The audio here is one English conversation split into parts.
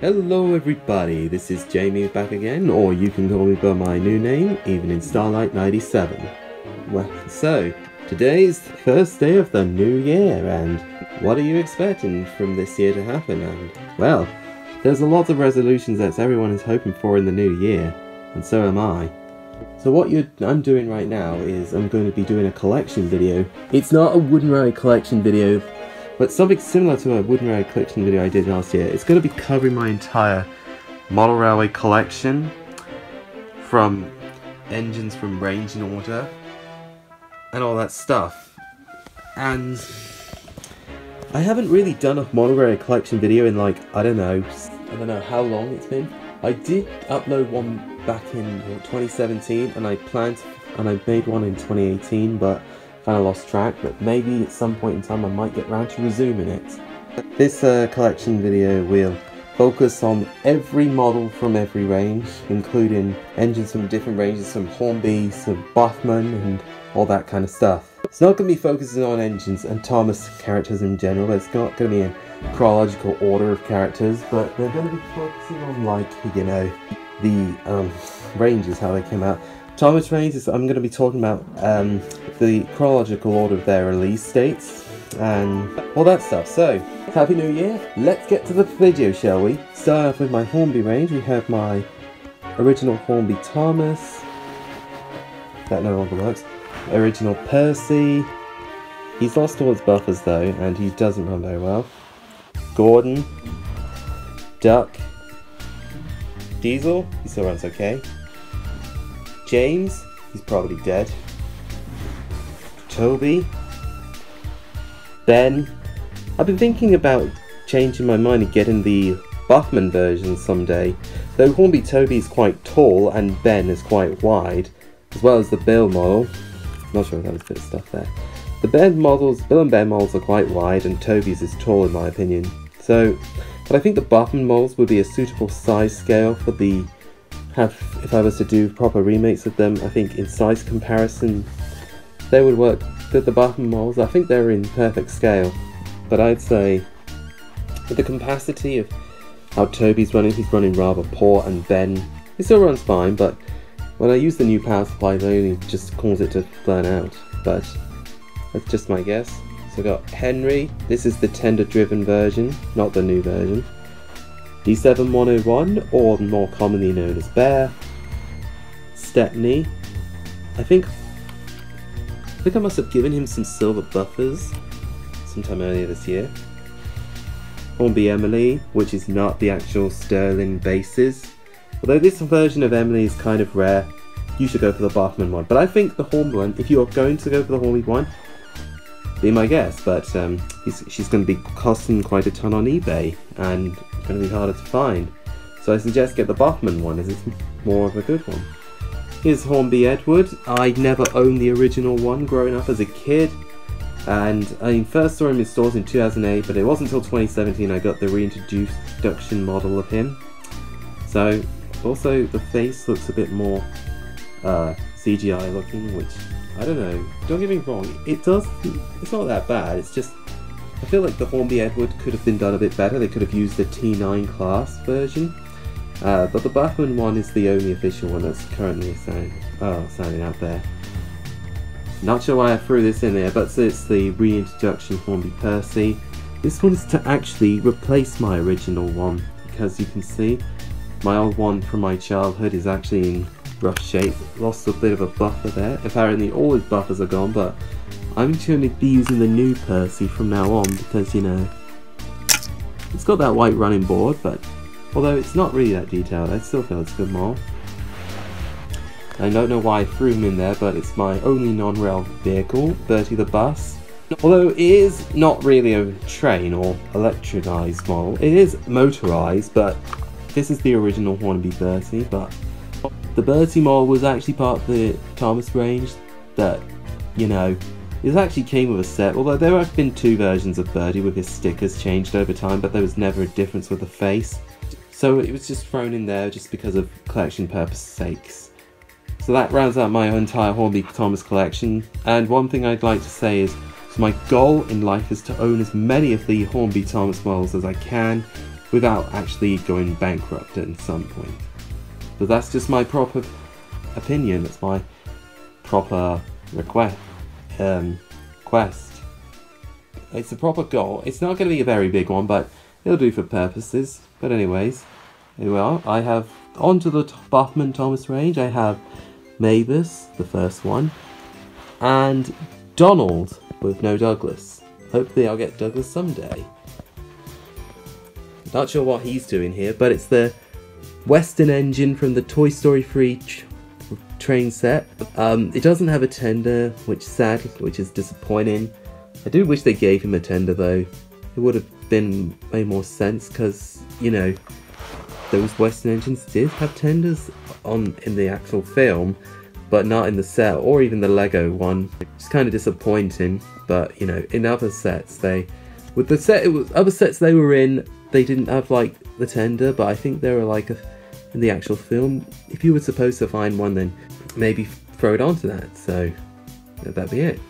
Hello everybody, this is Jamie back again, or you can call me by my new name, even in Starlight 97. Well, so, today is the first day of the new year, and what are you expecting from this year to happen? And, well, there's a lot of resolutions that everyone is hoping for in the new year, and so am I. So what I'm doing right now is I'm going to be doing a collection video. It's not a Wooden Railway collection video, but something similar to a Wooden Railway collection video I did last year. It's going to be covering my entire model railway collection from engines from range and order and all that stuff. And I haven't really done a model railway collection video in like, I don't know, I don't know how long it's been. I did upload one back in 2017 and I planned and I made one in 2018 but kind of lost track but maybe at some point in time I might get round to resuming it. This uh, collection video will focus on every model from every range including engines from different ranges from Hornby, some Bachmann and all that kind of stuff. It's not going to be focusing on engines and Thomas characters in general, it's not going to be in chronological order of characters, but they're going to be focusing on like, you know, the um, ranges, how they came out. Thomas ranges, I'm going to be talking about um, the chronological order of their release dates and all that stuff. So, Happy New Year! Let's get to the video, shall we? Start off with my Hornby range. We have my original Hornby Thomas. That no longer works. Original Percy. He's lost all his buffers though, and he doesn't run very well. Gordon. Duck. Diesel, he still runs okay. James, he's probably dead. Toby. Ben. I've been thinking about changing my mind and getting the Bachmann version someday. Though Hornby Toby is quite tall and Ben is quite wide, as well as the Bill model. Not sure if that was a bit of stuff there. The Ben models, Bill and Ben models are quite wide and Toby's is tall in my opinion. So but I think the Bachmann molds would be a suitable size scale for the have if I was to do proper remakes of them. I think in size comparison they would work good. The Bachmann molds, I think they're in perfect scale. But I'd say with the capacity of how Toby's running, he's running rather poor, and Ben he still runs fine, but when I use the new power supply, they only just cause it to burn out. But that's just my guess. So we got Henry, this is the tender driven version, not the new version. D7101, or more commonly known as Bear. Stepney. I think I think I must have given him some silver buffers sometime earlier this year. Hornby Emily, which is not the actual Stirling bases. Although this version of Emily is kind of rare, you should go for the Bachmann one. But I think the Hornby one, if you are going to go for the Hornby one, be my guess, but um, she's going to be costing quite a ton on eBay and going to be harder to find. So I suggest get the Bachmann one as it's more of a good one. Here's Hornby Edward. I never owned the original one growing up as a kid. And I first saw him in stores in 2008, but it wasn't until 2017 I got the reintroduction model of him. So, also the face looks a bit more uh, CGI looking, which I don't know. Don't get me wrong, it does. It's not that bad. It's just I feel like the Hornby Edward could have been done a bit better. They could have used the T9 class version. Uh, but the Bachmann one is the only official one that's currently sound, oh, sounding out there. Not sure why I threw this in there, but it's the reintroduction Hornby Percy. This one is to actually replace my original one, because you can see my old one from my childhood is actually in rough shape. Lost a bit of a buffer there. Apparently all his buffers are gone, but I'm going to be using the new Percy from now on because, you know, it's got that white running board, but although it's not really that detailed, I still feel it's a good model. I don't know why I threw him in there, but it's my only non-rail vehicle, Bertie the Bus. Although it is not really a train or electricized model, it is motorized, but this is the original Hornby Bertie, but the Bertie model was actually part of the Thomas range that, you know, it actually came with a set, although there have been two versions of Bertie with his stickers changed over time, but there was never a difference with the face. So it was just thrown in there just because of collection purpose sakes. So that rounds out my entire Hornby Thomas collection, and one thing I'd like to say is, so my goal in life is to own as many of the Hornby Thomas models as I can, without actually going bankrupt at some point. But that's just my proper opinion. That's my proper request. Um, quest. It's a proper goal. It's not going to be a very big one, but it'll do for purposes. But anyways, here we are. I have onto the Bachmann Thomas range. I have Mavis, the first one, and Donald with no Douglas. Hopefully, I'll get Douglas someday. Not sure what he's doing here, but it's the Western engine from the Toy Story 3 train set. Um, it doesn't have a tender, which is sad, which is disappointing. I do wish they gave him a tender though. It would have been made more sense because you know those Western engines did have tenders on in the actual film, but not in the set or even the Lego one. It's kind of disappointing, but you know in other sets they with the set it was other sets they were in they didn't have like the tender, but I think there were like a, in the actual film. If you were supposed to find one, then maybe throw it onto that. So that'd be it.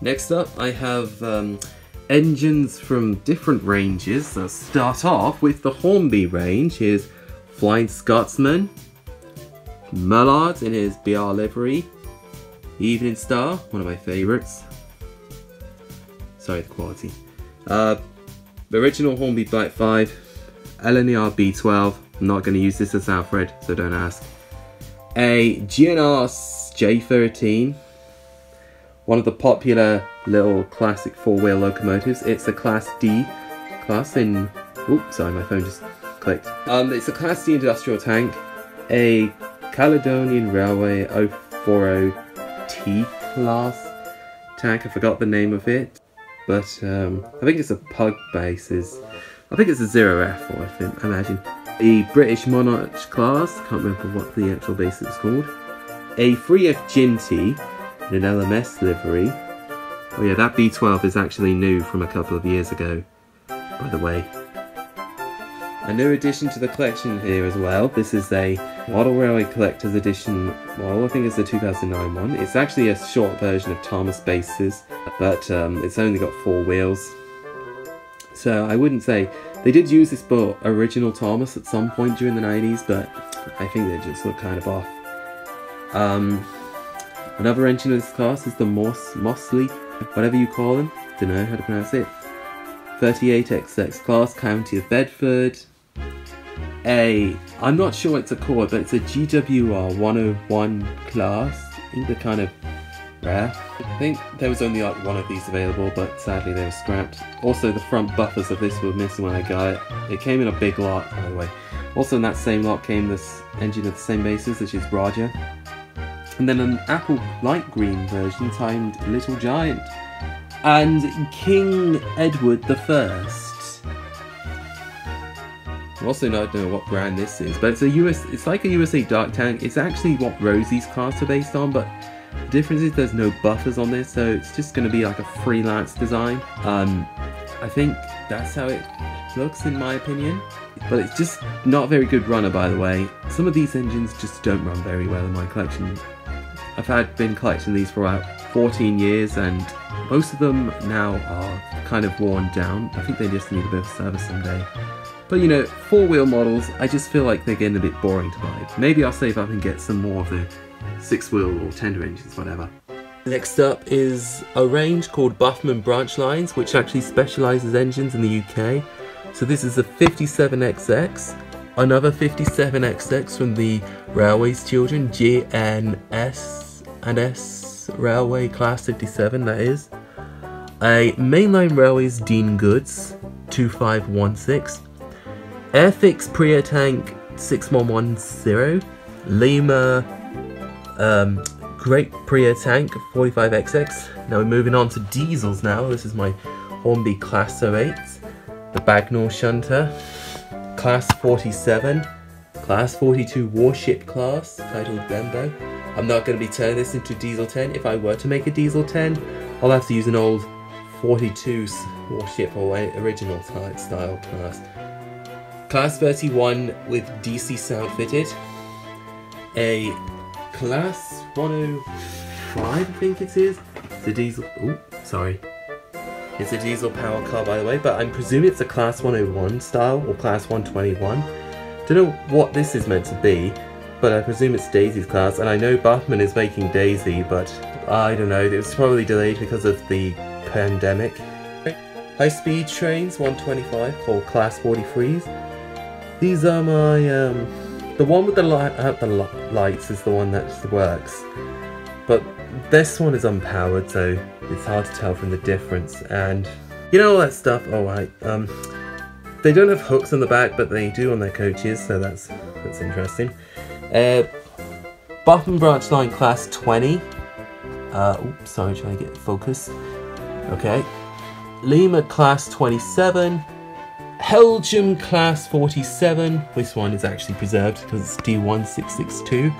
Next up, I have um, engines from different ranges. Let's start off with the Hornby range. Here's Flying Scotsman, Mallard in his BR livery, Evening Star, one of my favourites. Sorry, the quality. Uh, the original Hornby Black 5, LNER B12. I'm not going to use this as Alfred, so don't ask. A GNR J13, one of the popular little classic four-wheel locomotives. It's a Class D class in... Oops, sorry, my phone just clicked. Um, it's a Class D industrial tank, a Caledonian Railway 040T class tank. I forgot the name of it but um, I think it's a pug basis. I think it's a zero F, or I think, imagine. The British Monarch class, can't remember what the actual base is called. A 3F Jinty in an LMS livery. Oh yeah, that B12 is actually new from a couple of years ago, by the way. A new addition to the collection here as well. This is a Model Railway Collector's Edition Well, I think it's the 2009 one. It's actually a short version of Thomas bases, but um, it's only got four wheels. So I wouldn't say... They did use this for original Thomas at some point during the 90s, but I think they just look kind of off. Um, another engine of this class is the Moss, Mossley, whatever you call them. Don't know how to pronounce it. 38XX class, County of Bedford, a, I'm not sure it's a core, but it's a GWR 101 class. I think they're kind of rare. I think there was only like one of these available, but sadly they were scrapped. Also, the front buffers of this were missing when I got it. It came in a big lot, by the way. Also in that same lot came this engine of the same basis, which is Roger. And then an apple light green version timed Little Giant. And King Edward the First. I also not know what brand this is, but it's a US. It's like a USA Dark Tank. It's actually what Rosie's cars are based on, but difference is there's no buffers on this, so it's just going to be like a freelance design. Um, I think that's how it looks in my opinion. But it's just not a very good runner, by the way. Some of these engines just don't run very well in my collection. I've had been collecting these for about 14 years, and most of them now are kind of worn down. I think they just need a bit of service someday. But you know, four-wheel models, I just feel like they're getting a bit boring to ride. Maybe I'll save up and get some more of the six-wheel or tender engines, whatever. Next up is a range called Bachmann Branch Lines, which actually specialises engines in the UK. So this is a 57XX, another 57XX from the Railways Children, GNS and S Railway Class 57, that is. A Mainline Railways Dean Goods 2516, Airfix Prairie Tank 6110, Lima um, Great Prairie Tank 45XX. Now we're moving on to diesels now. This is my Hornby Class 08, the Bagnall Shunter, Class 47, Class 42 Warship Class, titled Bembo. I'm not going to be turning this into Diesel 10. If I were to make a Diesel 10, I'll have to use an old 42 Warship or original type style class. Class 31 with DC sound fitted. A Class 105, I think it is. The diesel. Oh, sorry. It's a diesel power car, by the way, but I'm presuming it's a Class 101 style or Class 121. Don't know what this is meant to be, but I presume it's Daisy's class, and I know Bachmann is making Daisy, but I don't know, it was probably delayed because of the pandemic. High-speed trains, 125, called Class 43s. These are my, um, the one with the, light, uh, the lights is the one that works, but this one is unpowered, so it's hard to tell from the difference, and you know all that stuff, alright, um, they don't have hooks on the back, but they do on their coaches, so that's, that's interesting. Uh, branch line class 20. Uh, oops, sorry, trying to get focus. Okay. Lima class 27. Heljan class 47. This one is actually preserved because it's D1662.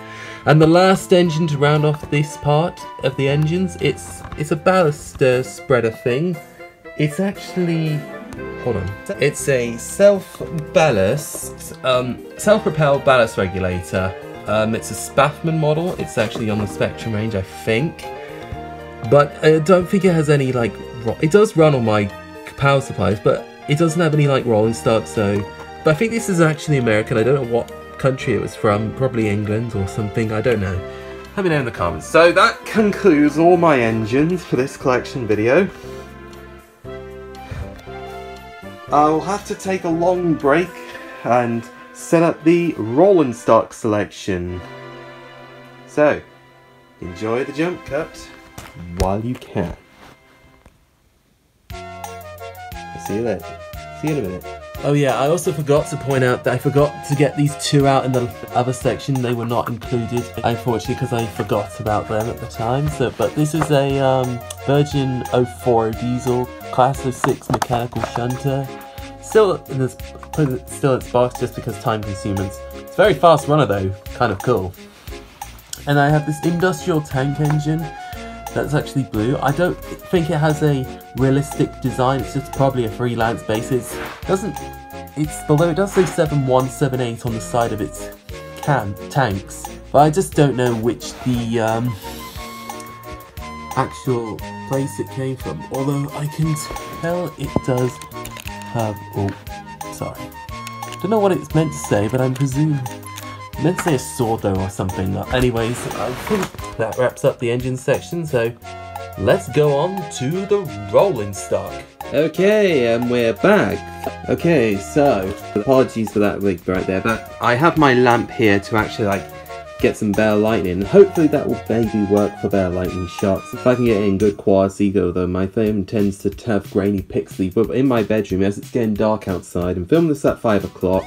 And the last engine to round off this part of the engines, it's it's a ballast uh, spreader thing. It's actually hold on. It's a self-ballast, um, self-propelled ballast regulator. Um, it's a Bachmann model. It's actually on the Spectrum range, I think. But I don't think it has any, like, it does run on my power supplies, but it doesn't have any, like, rolling stock, so... But I think this is actually American. I don't know what country it was from. Probably England or something. I don't know. Let me know in the comments. So that concludes all my engines for this collection video. I'll have to take a long break and set up the rolling stock selection. So, enjoy the jump cut while you can. See you later. See in a minute. Oh yeah, I also forgot to point out that I forgot to get these two out in the other section. They were not included, unfortunately, because I forgot about them at the time. So, But this is a um, Virgin 04 diesel, Class of 06 mechanical shunter. Still in this, still its box just because time consuming. It's very fast runner though, kind of cool. And I have this industrial tank engine that's actually blue. I don't think it has a realistic design, it's just probably a freelance basis. It doesn't, it's, although it does say 7178 on the side of its can, tanks, but I just don't know which the um, actual place it came from. Although I can tell it does have... Oh, sorry. Don't know what it's meant to say, but I'm presuming... To say a sword though or something. Anyways, I think that wraps up the engine section, so let's go on to the rolling stock. Okay, and we're back. Okay, so, apologies for that wig right there, but I have my lamp here to actually like get some Bear Lightning. Hopefully that will maybe work for Bear Lightning shots. If I can get it in good quality though, my phone tends to have grainy pixely, but in my bedroom as it's getting dark outside, I'm filming this at 5 o'clock,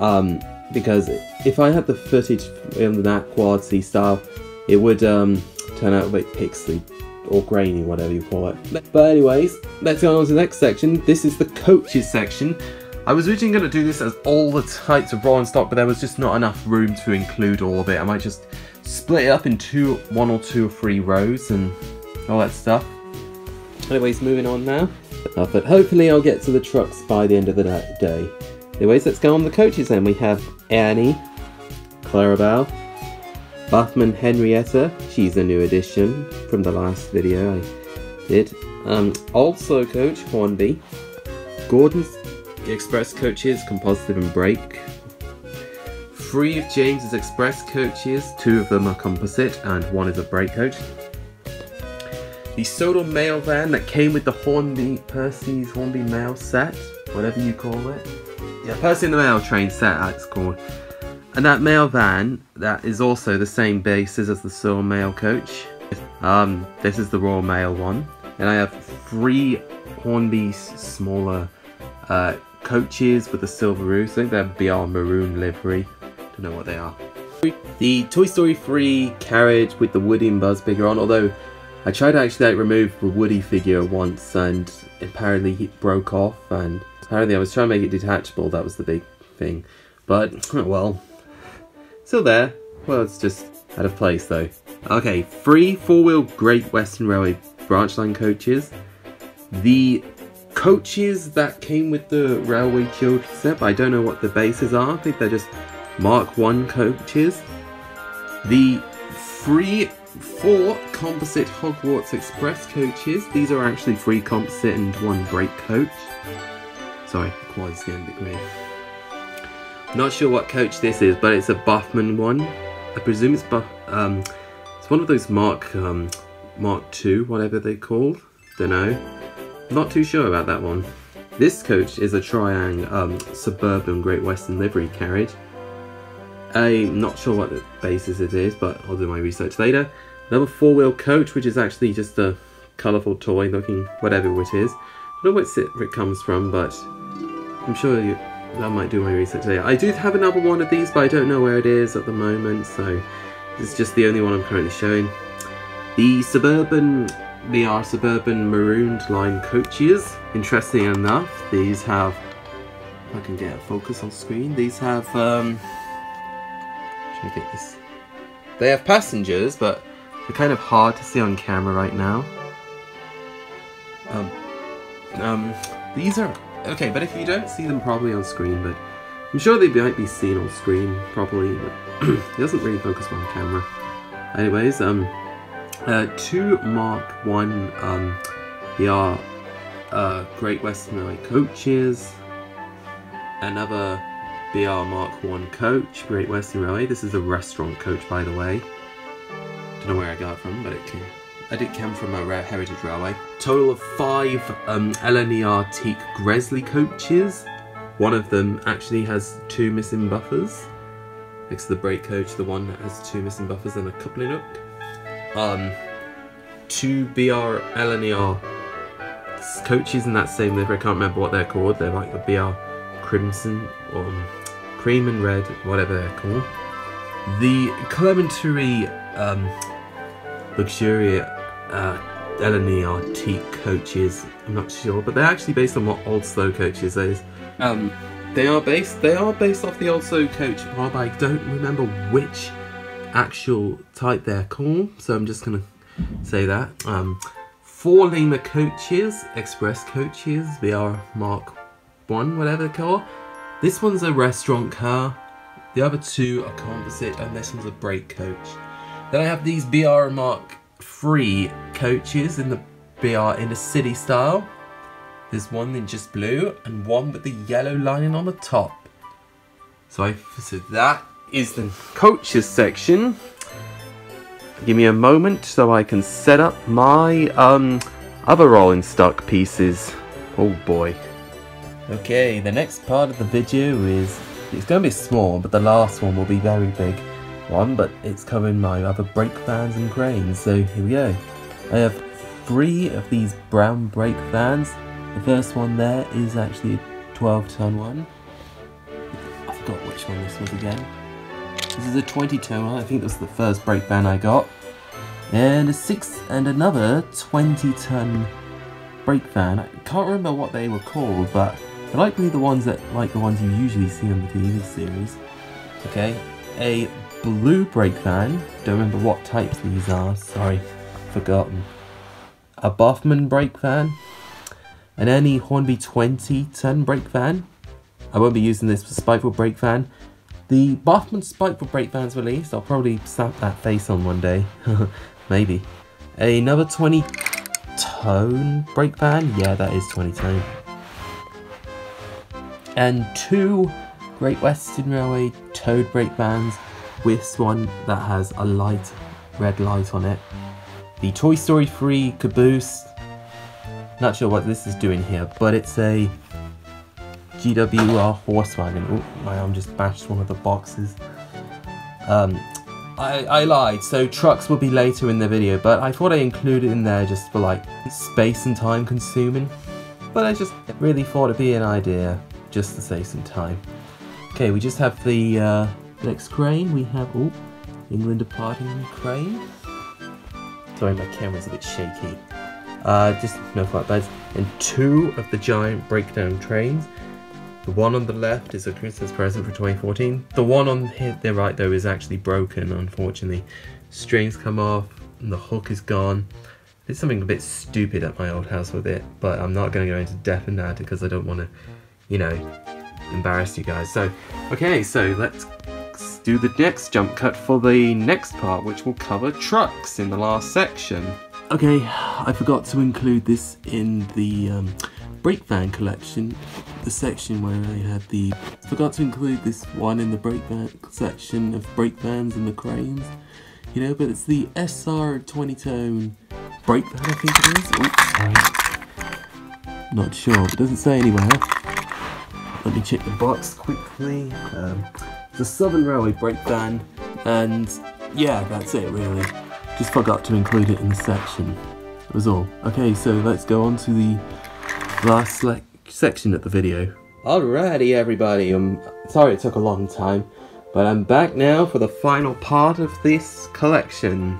um, because if I had the footage in that quality style, it would um, turn out a bit pixely or grainy, whatever you call it. But anyways, let's go on to the next section. This is the coaches section. I was originally going to do this as all the types of raw and stock, but there was just not enough room to include all of it. I might just split it up in two, one or two or three rows and all that stuff. Anyways, moving on now. Uh, but hopefully I'll get to the trucks by the end of the day. Anyways, let's go on the coaches then. We have Annie, Clarabel, Bachmann Henrietta, she's a new addition from the last video I did. Um, also coach Hornby, Gordon's express coaches, composite and brake. Three of James's express coaches, two of them are composite and one is a brake coach. The Sodor mail van that came with the Hornby, Percy's Hornby mail set, whatever you call it. Yeah, Percy in the mail train set, that's called. And that mail van, that is also the same basis as the Sodor mail coach. Um, this is the Royal Mail one. And I have three Hornby's smaller uh, coaches with the silver roofs. I think they're BR maroon livery. Don't know what they are. The Toy Story 3 carriage with the Woody and Buzz figure on, although I tried to actually like, remove the Woody figure once and apparently he broke off and apparently I was trying to make it detachable, that was the big thing. But, oh well, still there. Well, it's just out of place though. Okay, three four-wheel Great Western Railway branch line coaches. The coaches that came with the Railway Children set, I don't know what the bases are. I think they're just Mark 1 coaches. The free four composite Hogwarts Express coaches. These are actually three composite and one break coach. Sorry, quality's getting a bit grey. Not sure what coach this is, but it's a Bachmann one. I presume it's Buff. Um, it's one of those Mark um, Mark II, whatever they called. Don't know. Not too sure about that one. This coach is a Triang um, Suburban Great Western livery carriage. I'm not sure what the basis it is, but I'll do my research later. Another four-wheel coach, which is actually just a colourful toy looking whatever it is. I don't know where it comes from, but I'm sure you, I might do my research later. I do have another one of these, but I don't know where it is at the moment, so this is just the only one I'm currently showing. The Suburban, they are Suburban Marooned Line coaches. Interesting enough, these have, if I can get a focus on screen, these have, um, should I get this? They have passengers, but they're kind of hard to see on camera right now. Um, um, these are okay, but if you don't see them properly on screen, but I'm sure they might be seen on screen properly, but it doesn't really focus on camera. Anyways, um, uh, two Mark One, um, are uh, Great Western Railway coaches. Another BR Mark 1 coach, Great Western Railway. This is a restaurant coach, by the way. Don't know where I got it from, but it came, I did come from a Rare heritage railway. Total of five um, LNER Teak Gresley coaches. One of them actually has two missing buffers. Next to the brake coach, the one that has two missing buffers and a coupling hook. Um, two BR LNER coaches in that same livery. I can't remember what they're called. They're like the BR Crimson or cream and red, whatever they're called. The Clementary um, Luxuriate uh, LNER teak coaches, I'm not sure, but they're actually based on what Old Slow coaches is. Um, they are based. They are based off the Old Slow coach, but I don't remember which actual type they're called. So I'm just gonna say that. Um, four Lima coaches, express coaches. They are Mark One, whatever they're. This one's a restaurant car. The other two are composite, and this one's a brake coach. Then I have these BR Mark 3 coaches in the BR in the city style. There's one in just blue and one with the yellow lining on the top. So I so that is the coaches section. Give me a moment so I can set up my um other rolling stock pieces. Oh boy. Okay, the next part of the video is, it's going to be small, but the last one will be very big one, but it's covering my other brake fans and cranes, so here we go. I have three of these brown brake fans. The first one there is actually a 12 ton one. I forgot which one this was again. This is a 20 ton one, I think was the first brake fan I got. And a six and another 20 ton brake fan. I can't remember what they were called, but they're likely the ones that like the ones you usually see on the TV series. Okay, a blue brake van. Don't remember what types these are. Sorry, forgotten. A Bachmann brake van. An Any Hornby 20 ton brake van. I won't be using this for Spiteful brake van. The Bachmann Spiteful brake fan's released. I'll probably slap that face on one day. Maybe. Another 20 tone brake van. Yeah, that is 20 tone and two Great Western Railway towed brake vans with one that has a light red light on it. The Toy Story 3 caboose, not sure what this is doing here, but it's a GWR horse wagon. Oh, my arm just bashed one of the boxes. Um, I, I lied, so trucks will be later in the video, but I thought I included in there just for like space and time consuming. But I just really thought it'd be an idea just to save some time. Okay, we just have the uh, next crane. We have, oh, England departing crane. Sorry, my camera's a bit shaky. Uh, just no flatbeds. And two of the giant breakdown trains. The one on the left is a Christmas present for 2014. The one on the right, though, is actually broken, unfortunately. Strings come off, and the hook is gone. Did something a bit stupid at my old house with it, but I'm not going to go into depth in that because I don't want to you know, embarrass you guys. So, okay, so let's do the next jump cut for the next part, which will cover trucks in the last section. Okay, I forgot to include this in the um, brake van collection, the section where I had the... Forgot to include this one in the brake van section of brake vans and the cranes. You know, but it's the SR 20 tone brake van, I think it is. Oops, sorry. Not sure, it doesn't say anywhere. Let me check the box quickly. Um, the Southern Railway brake van, and yeah, that's it really. Just forgot to include it in the section. That was all. Okay, so let's go on to the last section of the video. Alrighty everybody, I'm sorry it took a long time, but I'm back now for the final part of this collection,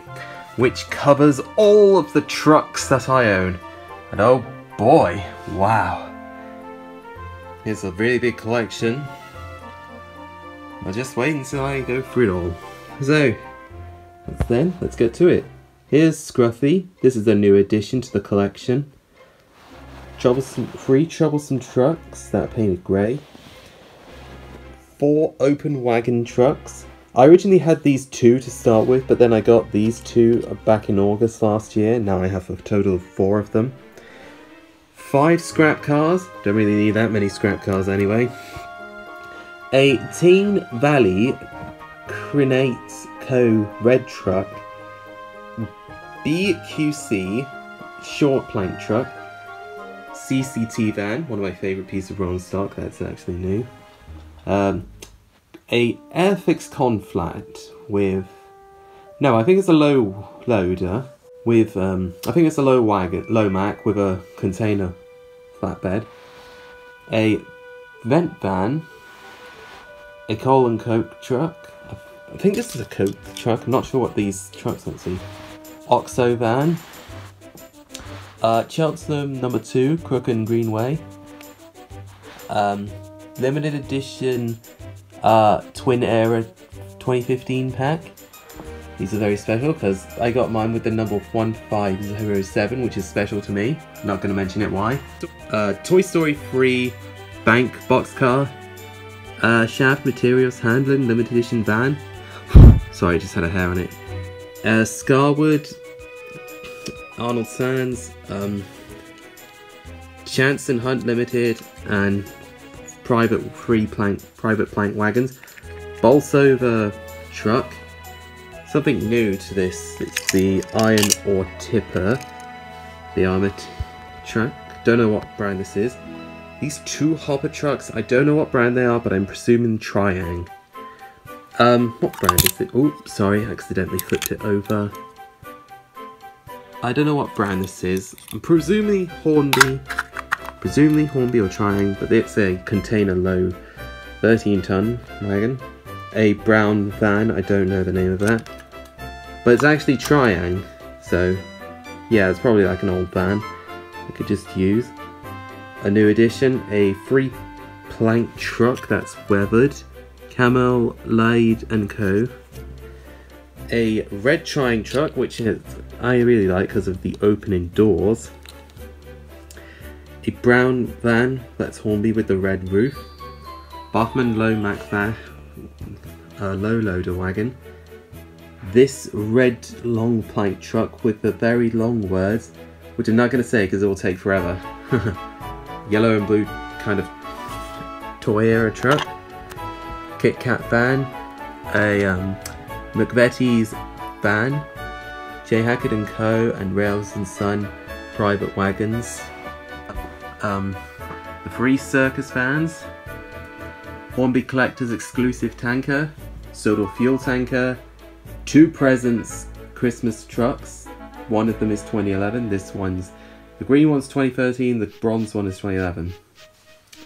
which covers all of the trucks that I own. And oh boy, wow. It's a really big collection. I'll just wait until I go through it all. So, then, let's get to it. Here's Scruffy. This is a new addition to the collection. Troublesome, three troublesome trucks that are painted grey. Four open wagon trucks. I originally had these two to start with, but then I got these two back in August last year. Now I have a total of four of them. Five scrap cars. Don't really need that many scrap cars anyway. A Teign Valley Granite Co. red truck. BQC short plank truck. CCT van, one of my favourite pieces of rolling stock, that's actually new. Um, a Airfix Conflat with, no, I think it's a low loader with, um, I think it's a low wagon, low Mac with a container flatbed, a vent van, a coal and coke truck. I think this is a coke truck. I'm not sure what these trucks are. See, Oxo van, uh, Cheltenham number two, Crook and Greenway, um, limited edition uh, Twin Era 2015 pack. These are very special because I got mine with the number 1507, which is special to me. Not going to mention it why. Uh, Toy Story 3 Bank Boxcar. Uh, Shaft Materials Handling Limited Edition Van. Sorry, just had a hair on it. Uh, Scarwood. Arnold Sands. Um, Chance and Hunt Limited. And private free plank private plank wagons. Bolsover truck. Something new to this, it's the iron ore tipper, the armored truck. Don't know what brand this is. These two hopper trucks, I don't know what brand they are, but I'm presuming Triang. Um, what brand is it? Oh, sorry, I accidentally flipped it over. I don't know what brand this is. I'm presumably Hornby, presumably Hornby or Triang, but it's a container load 13 ton wagon. A brown van, I don't know the name of that. But it's actually Triang, so yeah, it's probably like an old van I could just use. A new addition, a free plank truck that's weathered, Camel, Lade and Co. A red Triang truck, which is, I really like because of the opening doors. A brown van, that's Hornby with the red roof. Bachmann Low van, uh, low loader wagon this red long plank truck with the very long words, which I'm not going to say because it will take forever. Yellow and blue kind of toy era truck. Kit Kat van. A um, McVitie's van. J. Hackett and Co. and Rails and Son private wagons. Um, the Free Circus vans. Hornby Collector's exclusive tanker. Sodor fuel tanker two presents Christmas trucks. One of them is 2011. This one's the green one's 2013. The bronze one is 2011.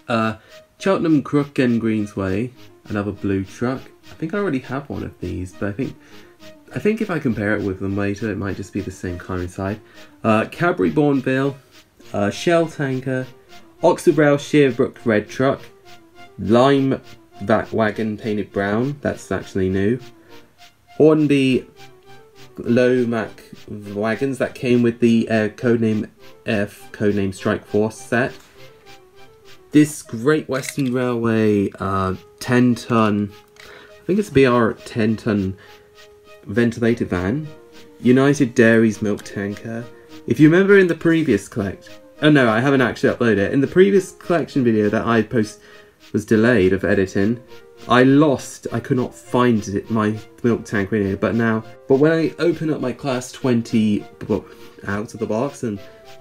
Uh, Cheltenham Crook and Greensway, another blue truck. I think I already have one of these, but I think I think if I compare it with them later, it might just be the same car inside. Uh, Cadbury Bournville, uh, Shell Tanker, Oxford Rail Shearbrook Red Truck, Lime Back Wagon painted brown. That's actually new. Hornby low Mac wagons that came with the uh, codename F, codename Strike Force set. This Great Western Railway uh, 10 ton I think it's a BR 10 ton ventilated van. United Dairies milk tanker. If you remember in the previous collect, oh no, I haven't actually uploaded it. In the previous collection video that I post was delayed of editing, I lost, I could not find it, my milk tank radio, but now, but when I open up my class 20 book out of the box and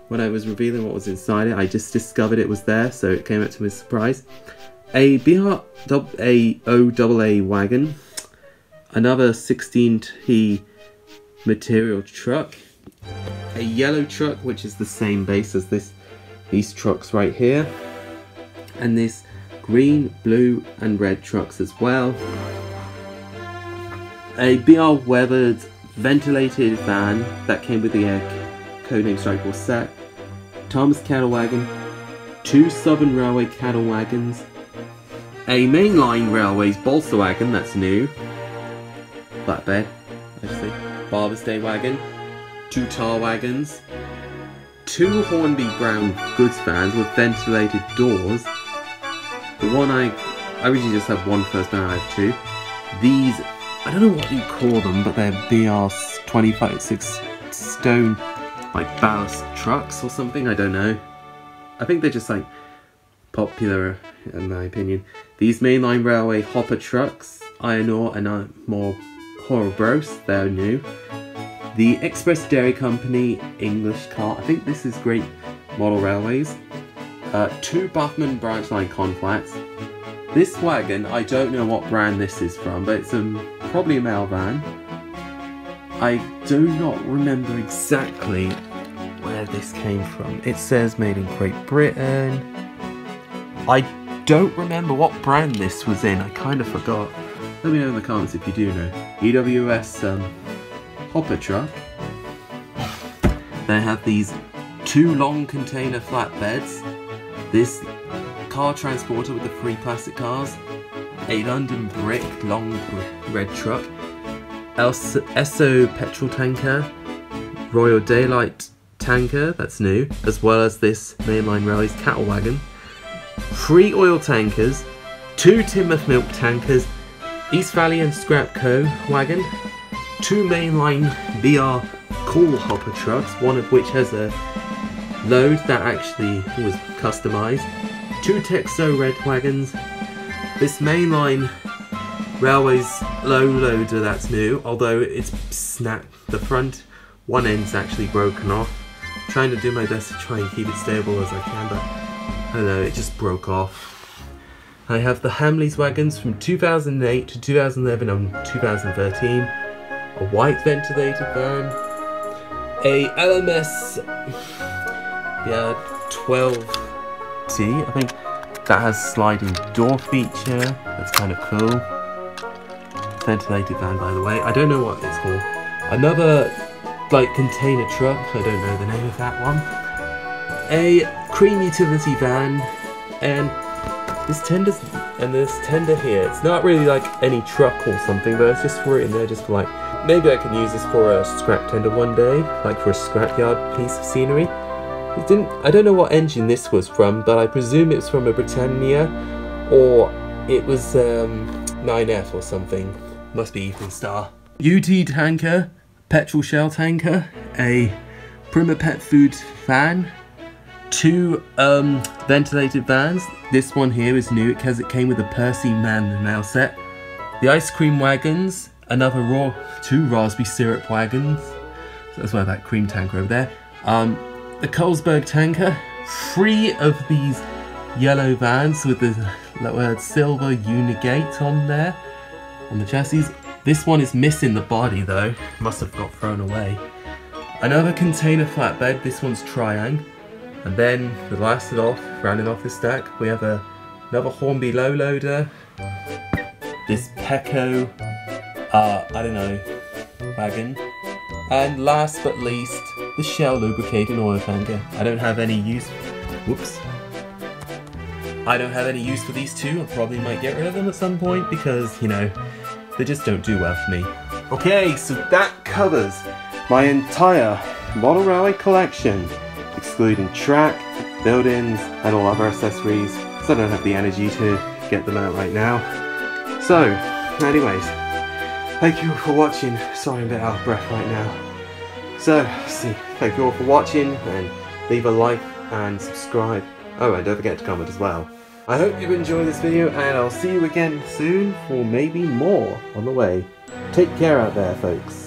when I was revealing what was inside it, I just discovered it was there, so it came up to my surprise. A BR a OAA wagon, another 16T material truck, a yellow truck which is the same base as this these trucks right here, and this green, blue and red trucks as well. A BR weathered ventilated van that came with the air codename Strike set. Thomas cattle wagon, two Southern Railway cattle wagons, a mainline railways bolster wagon that's new, flatbed, say, Barber's Day wagon, two tar wagons, two Hornby Brown goods vans with ventilated doors, the one I, I originally just have one first man, I have two. These, I don't know what you call them, but they're BR 25, 6 stone, like ballast trucks or something, I don't know. I think they're just like popular in my opinion. These mainline railway hopper trucks, iron ore and uh, more Horrobros, they're new. The Express Dairy Company English car, I think this is great model railways. Uh, two Bachmann branch line conflats. This wagon, I don't know what brand this is from, but it's um, probably a mail van. I do not remember exactly where this came from. It says made in Great Britain. I don't remember what brand this was in, I kind of forgot. Let me know in the comments if you do know. EWS um, hopper truck. They have these two long container flatbeds this car transporter with the three plastic cars, a London brick long red truck, Esso petrol tanker, Royal Daylight tanker, that's new, as well as this mainline railways cattle wagon, three oil tankers, two Timoth milk tankers, East Valley and Scrap Co wagon, two mainline BR coal hopper trucks, one of which has a load that actually was customized, two Texo red wagons, this mainline railways low loader that's new, although it's snapped, the front one end's actually broken off. I'm trying to do my best to try and keep it stable as I can, but I don't know, it just broke off. I have the Hamleys wagons from 2008 to 2011 and 2013, a white ventilated van, a LMS yeah, 12T. I think that has sliding door feature. That's kind of cool. Ventilated van, by the way. I don't know what it's called. Another, like, container truck. I don't know the name of that one. A cream utility van. And this tender, and this tender here, it's not really like any truck or something, but it's just for it in there, just for like, maybe I can use this for a scrap tender one day, like for a scrapyard piece of scenery. It didn't. I don't know what engine this was from, but I presume it's from a Britannia, or it was um, 9F or something. Must be Ethan Star. UT tanker, petrol shell tanker, a Prima Pet Food van, two um, ventilated vans. This one here is new because it came with a Percy Man mail set. The ice cream wagons, another raw, two raspberry syrup wagons. So that's why that cream tanker over there. Um, the Colesberg tanker, three of these yellow vans with the word silver unigate on there, on the chassis. This one is missing the body though, must have got thrown away. Another container flatbed, this one's Triang. And then, the last off, rounding off the stack, we have a, another Hornby low loader. This Peco, uh, I don't know, wagon. And last but least, the Shell lubricating oil tanker. I don't have any use. Whoops. I don't have any use for these two. I probably might get rid of them at some point because, you know, they just don't do well for me. Okay, so that covers my entire model railway collection, excluding track, buildings, and all other accessories, so I don't have the energy to get them out right now. So, anyways, thank you for watching. Sorry I'm a bit out of breath right now. So, see, thank you all for watching, and leave a like and subscribe. Oh, and don't forget to comment as well. I hope you've enjoyed this video, and I'll see you again soon for maybe more on the way. Take care out there, folks.